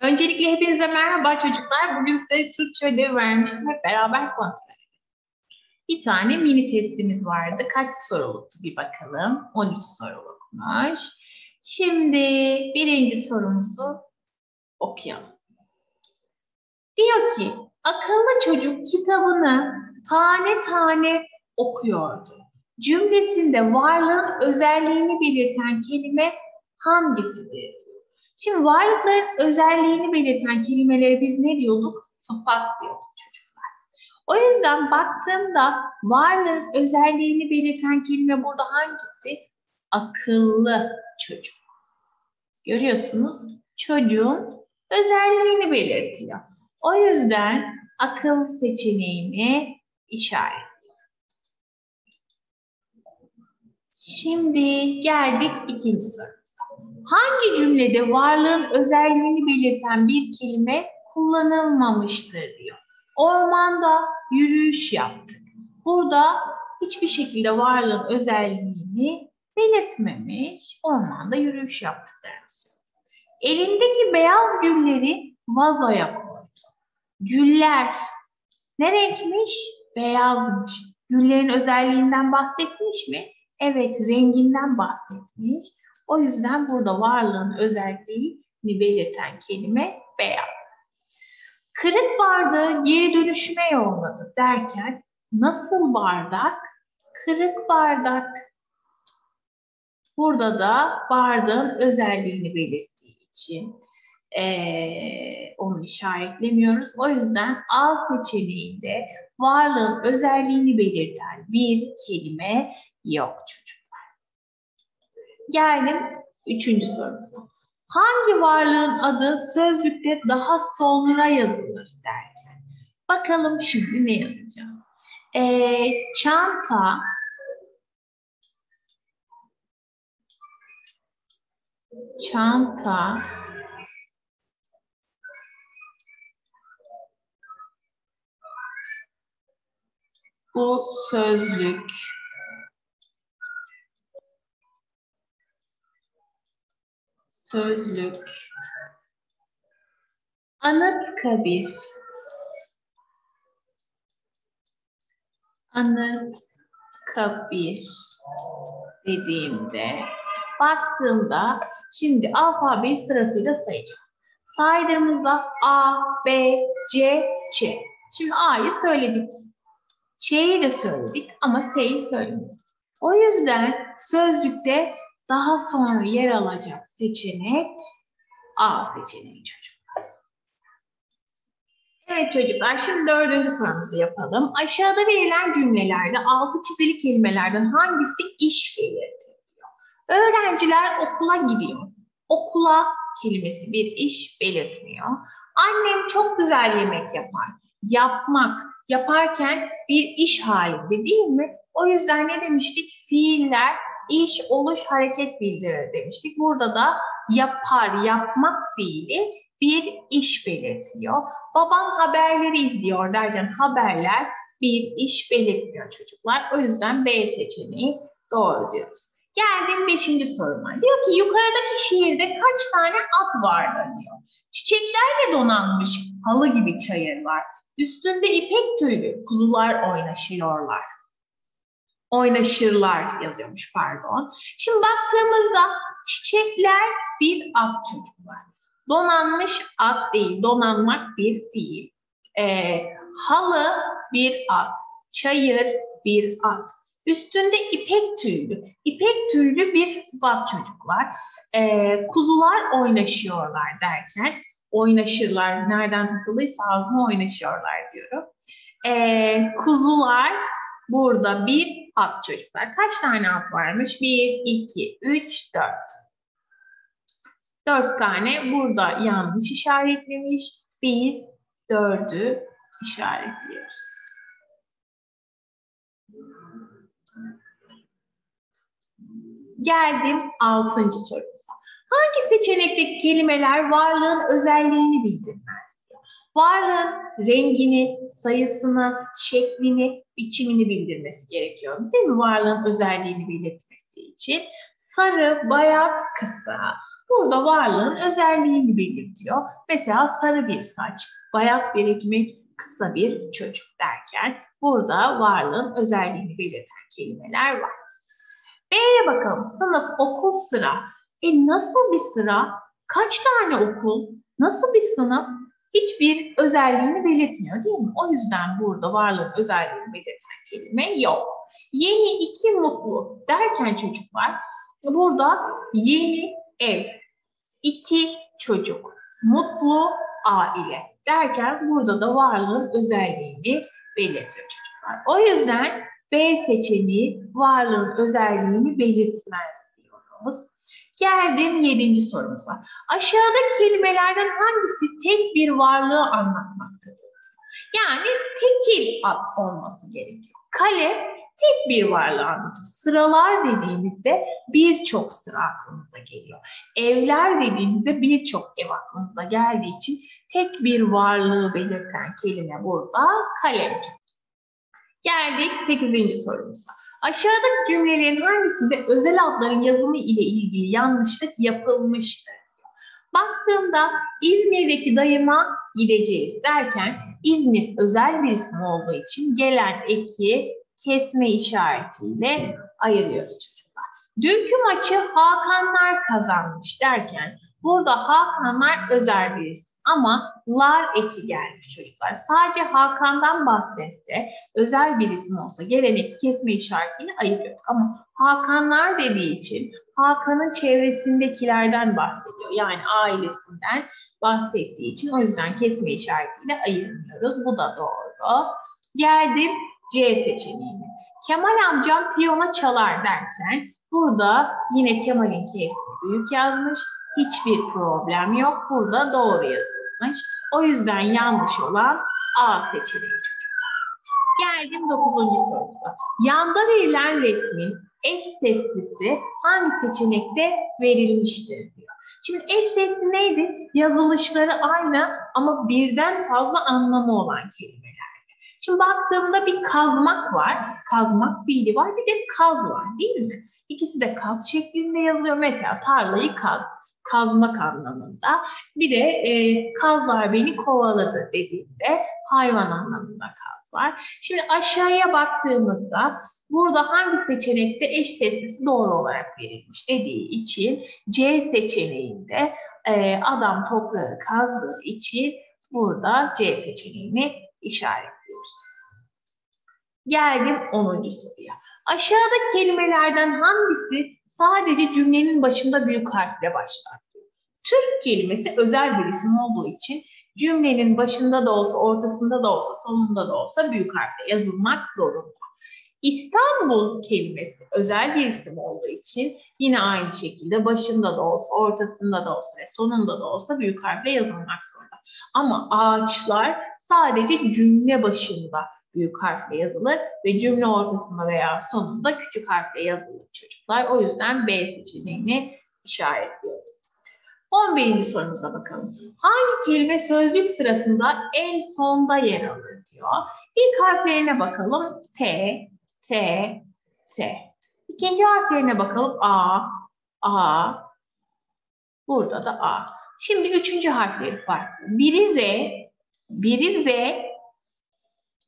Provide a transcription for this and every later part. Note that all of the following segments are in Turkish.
Öncelikle hepinize merhaba çocuklar. Bugün size Türkçe ödevi vermiştim. Hep beraber kontrol edelim. Bir tane mini testimiz vardı. Kaç soruluktu bir bakalım. 13 sorulukmuş. Şimdi birinci sorumuzu okuyalım. Diyor ki, akıllı çocuk kitabını tane tane okuyordu. Cümlesinde varlığın özelliğini belirten kelime hangisidir? Şimdi varlıkların özelliğini belirten kelimelere biz ne diyorduk? Sıfat diyorduk çocuklar. O yüzden baktığımda varlığın özelliğini belirten kelime burada hangisi? Akıllı çocuk. Görüyorsunuz çocuğun özelliğini belirtiyor. O yüzden akıl seçeneğini işaret. Şimdi geldik ikinci soru. Hangi cümlede varlığın özelliğini belirten bir kelime kullanılmamıştır diyor. Ormanda yürüyüş yaptık. Burada hiçbir şekilde varlığın özelliğini belirtmemiş. Ormanda yürüyüş yaptık dersi. Elindeki beyaz gülleri vazoya koydu. Güller ne renkmiş? Beyazmış. Güllerin özelliğinden bahsetmiş mi? Evet, renginden bahsetmiş. O yüzden burada varlığın özelliğini belirten kelime beyaz. Kırık bardağı geri dönüşüme yolladı derken nasıl bardak? Kırık bardak. Burada da bardağın özelliğini belirttiği için ee, onu işaretlemiyoruz. O yüzden A seçeneğinde varlığın özelliğini belirten bir kelime yok çocuk. Geldim üçüncü sorumuza. Hangi varlığın adı sözlükte daha sonra yazılır derken? Bakalım şimdi ne yazacağız? Ee, çanta, çanta, bu sözlük, sözlük, Anıtkabir, Anıtkabir dediğimde baktığımda şimdi alfabeyi sırasıyla sayacağız. Saydığımızda A, B, C, Ç. Şimdi A'yı söyledik. Ç'yi de söyledik ama S'yi söylemedik. O yüzden sözlükte daha sonra yer alacak seçenek A seçeneği çocuklar. Evet çocuklar şimdi dördüncü sorumuzu yapalım. Aşağıda verilen cümlelerde altı çizili kelimelerden hangisi iş belirtiyor? Öğrenciler okula gidiyor. Okula kelimesi bir iş belirtmiyor. Annem çok güzel yemek yapar. Yapmak, yaparken bir iş halinde değil mi? O yüzden ne demiştik? Fiiller iş, oluş, hareket bildirir demiştik. Burada da yapar, yapmak fiili bir iş belirtiyor. Babam haberleri izliyor derken haberler bir iş belirtmiyor çocuklar. O yüzden B seçeneği doğru diyoruz. Geldim beşinci soruma. Diyor ki yukarıdaki şehirde kaç tane at vardır diyor. Çiçeklerle donanmış halı gibi çayır var. Üstünde ipek tüylü kuzular oynaşıyorlar oynaşırlar yazıyormuş pardon. Şimdi baktığımızda çiçekler bir at çocuklar. Donanmış at değil, donanmak bir fiil. E, halı bir at, çayır bir at. Üstünde ipek tüylü, ipek tüylü bir sıfat çocuklar. E, kuzular oynaşıyorlar derken, oynaşırlar, nereden takıldıysa ağzına oynaşıyorlar diyorum. E, kuzular burada bir at çocuklar. Kaç tane at varmış? 1, 2, 3, 4. 4 tane burada yanlış işaretlemiş. Biz 4'ü işaretliyoruz. Geldim 6. sorumuza. Hangi seçenekteki kelimeler varlığın özelliğini bildirmez? Varlığın rengini, sayısını, şeklini, biçimini bildirmesi gerekiyor. Değil mi? Varlığın özelliğini belirtmesi için. Sarı, bayat, kısa. burada varlığın özelliğini belirtiyor. Mesela sarı bir saç, bayat bir ekmek, kısa bir çocuk derken burada varlığın özelliğini belirten kelimeler var. B'ye bakalım. Sınıf, okul, sıra. E nasıl bir sıra? Kaç tane okul? Nasıl bir sınıf? Hiçbir özelliğini belirtmiyor değil mi? O yüzden burada varlığın özelliğini belirten kelime yok. Yeni iki mutlu derken çocuklar burada yeni ev, iki çocuk, mutlu aile derken burada da varlığın özelliğini belirtiyor çocuklar. O yüzden B seçeneği varlığın özelliğini belirtmez diyoruz. Geldim yedinci sorumuza. Aşağıdaki kelimelerden hangisi tek bir varlığı anlatmaktadır? Yani tekil ad olması gerekiyor. Kale tek bir varlığı anlatıyor. Sıralar dediğimizde birçok sıra aklımıza geliyor. Evler dediğimizde birçok ev aklımıza geldiği için tek bir varlığı belirten kelime burada kale. Geldik 8. sorumuza. Aşağıdaki cümlelerin hangisinde özel adların yazımı ile ilgili yanlışlık yapılmıştır? Baktığımda İzmir'deki dayıma gideceğiz derken İzmir özel bir isim olduğu için gelen eki kesme işaretiyle ayırıyoruz çocuklar. Dünkü maçı Hakanlar kazanmış derken burada Hakanlar özel bir isim ama lar eki gelmiş çocuklar. Sadece Hakan'dan bahsetse özel bir isim olsa gelen eki kesme işaretiyle ayırıyorduk. Ama Hakanlar dediği için Hakan'ın çevresindekilerden bahsediyor. Yani ailesinden bahsettiği için o yüzden kesme işaretiyle ayırmıyoruz. Bu da doğru. Geldim C seçeneğine. Kemal amcam piyano çalar derken burada yine Kemal'in K'sini büyük yazmış. Hiçbir problem yok. Burada doğru yazılmış. O yüzden yanlış olan A seçeneği çocuklar. Geldim 9. sorumuza. Yanda verilen resmin eş seslisi hangi seçenekte verilmiştir. Şimdi eş sesli neydi? Yazılışları aynı ama birden fazla anlamı olan kelimeler. Şimdi baktığımda bir kazmak var, kazmak fiili var, bir de kaz var değil mi? İkisi de kaz şeklinde yazılıyor. Mesela tarlayı kaz, kazmak anlamında. Bir de e, kazlar beni kovaladı dediğimde hayvan anlamında kaz var. Şimdi aşağıya baktığımızda burada hangi seçenekte eş seslisi doğru olarak verilmiş dediği için C seçeneğinde e, adam toprağı kazdığı için burada C seçeneğini işaretliyoruz. Geldim 10. soruya. Aşağıda kelimelerden hangisi sadece cümlenin başında büyük harfle başlar? Türk kelimesi özel bir isim olduğu için cümlenin başında da olsa, ortasında da olsa, sonunda da olsa büyük harfle yazılmak zorunda. İstanbul kelimesi özel bir isim olduğu için yine aynı şekilde başında da olsa, ortasında da olsa ve sonunda da olsa büyük harfle yazılmak zorunda. Ama ağaçlar sadece cümle başında büyük harfle yazılır ve cümle ortasında veya sonunda küçük harfle yazılır çocuklar. O yüzden B seçeneğini işaretliyoruz. 11. sorumuza bakalım. Hangi kelime sözlük sırasında en sonda yer alır diyor. İlk harflerine bakalım. T, T, T. İkinci harflerine bakalım. A, A. Burada da A. Şimdi üçüncü harfleri farklı. Biri R, biri V,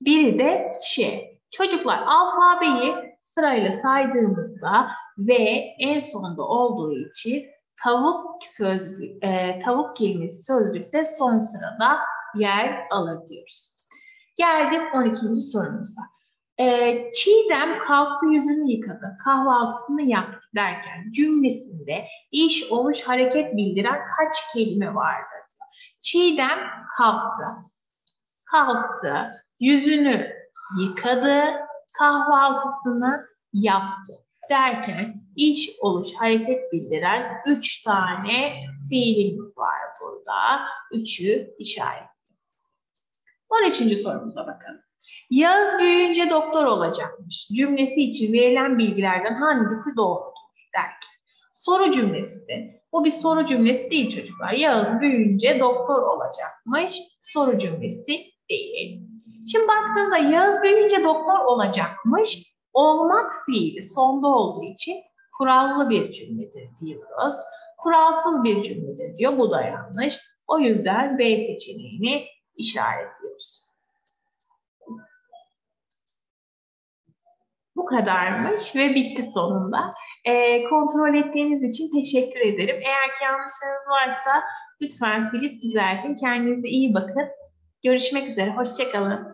biri de Ş. Çocuklar alfabeyi sırayla saydığımızda V en sonda olduğu için tavuk sözlü, e, tavuk kelimesi sözlükte son sırada yer alır diyoruz. Geldik 12. sorumuza. E, Çiğdem kalktı yüzünü yıkadı, kahvaltısını yaptı derken cümlesinde iş, oluş, hareket bildiren kaç kelime vardır? Çiğdem kalktı, kalktı, yüzünü yıkadı, kahvaltısını yaptı derken iş, oluş, hareket bildiren üç tane fiilimiz var burada. Üçü işaret. 13. sorumuza bakalım. Yağız büyüyünce doktor olacakmış. Cümlesi için verilen bilgilerden hangisi doğrudur derken. Soru cümlesi de. Bu bir soru cümlesi değil çocuklar. Yağız büyüyünce doktor olacakmış. Soru cümlesi değil. Şimdi baktığında Yağız büyüyünce doktor olacakmış. Olmak fiili sonda olduğu için kurallı bir cümledir diyoruz. kuralsız bir cümledir diyor. Bu da yanlış. O yüzden B seçeneğini işaretliyoruz. Bu kadarmış ve bitti sonunda. E, kontrol ettiğiniz için teşekkür ederim. Eğer ki yanlışlarınız varsa lütfen silip düzeltin. Kendinize iyi bakın. Görüşmek üzere. Hoşçakalın.